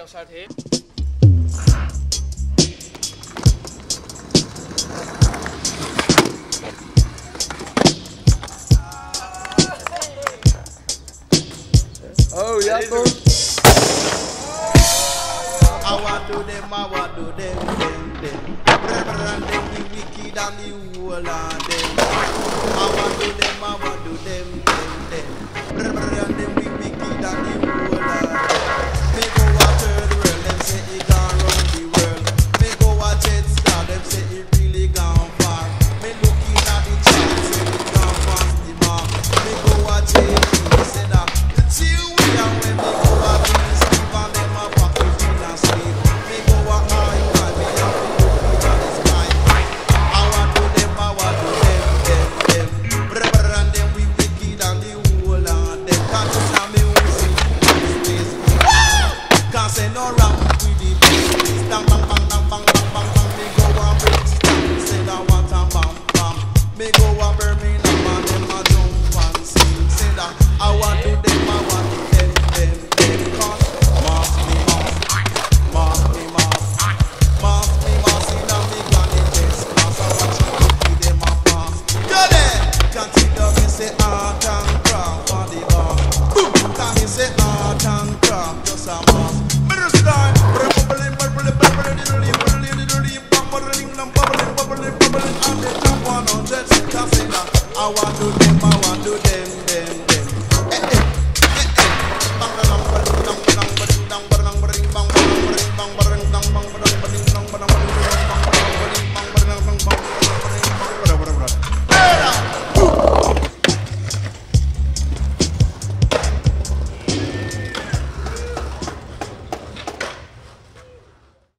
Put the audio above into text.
else out here. Oh, yeah, bro. I want to them, I want to them, them, them. be wicked and them. I want to them, I want to them, them. I want